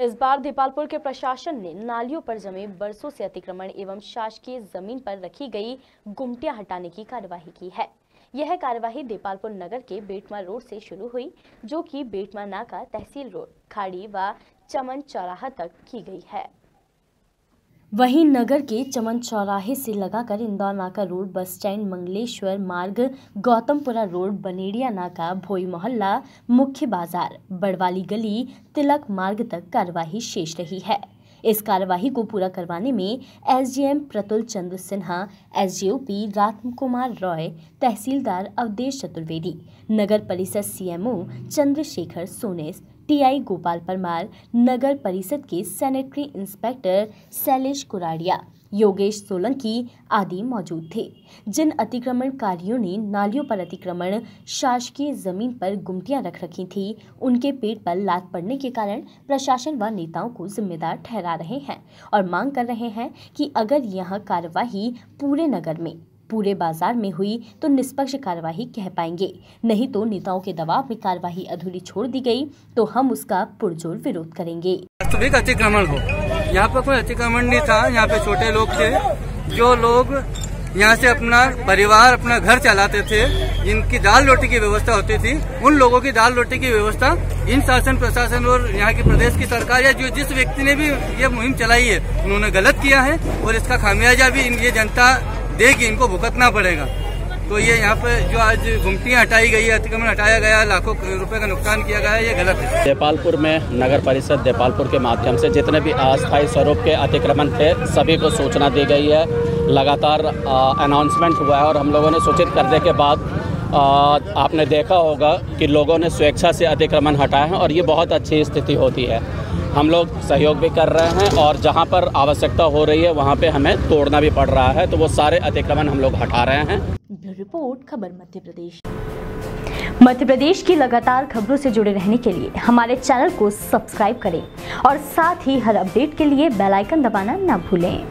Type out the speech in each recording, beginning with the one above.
इस बार दीपालपुर के प्रशासन ने नालियों पर जमे बरसों से अतिक्रमण एवं शासकीय ज़मीन पर रखी गई गुमटियाँ हटाने की कार्यवाही की है। यह कार्यवाही दीपालपुर नगर के बेटमा रोड से शुरू हुई, जो कि बेटमा नाका तहसील रोड, खाड़ी व चमन चौराहा तक की गई है। वहीं नगर के चमन चौराहे से लगाकर इंदौर नाका रोड, बस स्टैंड, मंगलेश्वर मार्ग, गौतमपुरा रोड बनेड़िया नाका भोई मोहल्ला, मुख्य बाज़ार, बड़वाली गली, तिलक मार्ग तक कार्यवाही शेष रही है। इस कार्यवाही को पूरा करवाने में एसडीएम प्रतुल चंद्र सिन्हा एसडीओपी राम कुमार रॉय, तहसीलदार अवधेश चतुर्वेदी, नगर परिषद सीएमओ चंद्रशेखर सोनेस टीआई गोपाल परमार, नगर परिषद के सैनिटरी इंस्पेक्टर शैलेश कुराड़िया। योगेश सोलंकी आदि मौजूद थे। जिन अतिक्रमणकारियों ने नालियों पर अतिक्रमण, शासकीय ज़मीन पर गुमटियाँ रख रखी थी, उनके पेट पर लात पड़ने के कारण प्रशासन व नेताओं को जिम्मेदार ठहरा रहे हैं और मांग कर रहे हैं कि अगर यह कार्यवाही पूरे नगर में, पूरे बाज़ार में हुई तो निष्पक्ष कार्यवाही कह पाएँगे। नहीं तो नेताओं के दबाव में कार्यवाही अधूरी छोड़ दी गई तो हम उसका पुरजोर विरोध करेंगे। अतिक्रमण हो यहाँ पर कोई अतिक्रमण नहीं था, यहाँ पे छोटे लोग थे, जो लोग यहाँ से अपना परिवार, अपना घर चलाते थे, जिनकी दाल रोटी की व्यवस्था होती थी, उन लोगों की दाल रोटी की व्यवस्था इन शासन प्रशासन और यहाँ की प्रदेश की सरकार या जो जिस व्यक्ति ने भी ये मुहिम चलाई है, उन्होंने गलत किया है और इसका खामियाजा भी ये जनता देगी, इनको भुगतना पड़ेगा। तो ये यहाँ पे जो आज गुमटियाँ हटाई गई है अतिक्रमण हटाया गया लाखों रुपए का नुकसान किया गया है ये गलत है। देपालपुर में नगर परिषद देपालपुर के माध्यम से जितने भी अस्थायी स्वरूप के अतिक्रमण थे सभी को सूचना दी गई है। लगातार अनाउंसमेंट हुआ है और हम लोगों ने सूचित करने के बाद आ, आपने देखा होगा कि लोगों ने स्वेच्छा से अतिक्रमण हटाए हैं और ये बहुत अच्छी स्थिति होती है। हम लोग सहयोग भी कर रहे हैं और जहाँ पर आवश्यकता हो रही है वहाँ पे हमें तोड़ना भी पड़ रहा है तो वो सारे अतिक्रमण हम लोग हटा रहे हैं। रिपोर्ट, खबर मध्य प्रदेश मध्य प्रदेश की लगातार खबरों से जुड़े रहने के लिए हमारे चैनल को सब्सक्राइब करें और साथ ही हर अपडेट के लिए बेल आइकन दबाना न भूलें।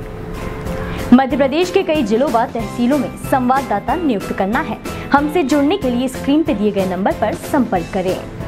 मध्य प्रदेश के कई जिलों व तहसीलों में संवाददाता नियुक्त करना है। हमसे जुड़ने के लिए स्क्रीन पर दिए गए नंबर पर संपर्क करें।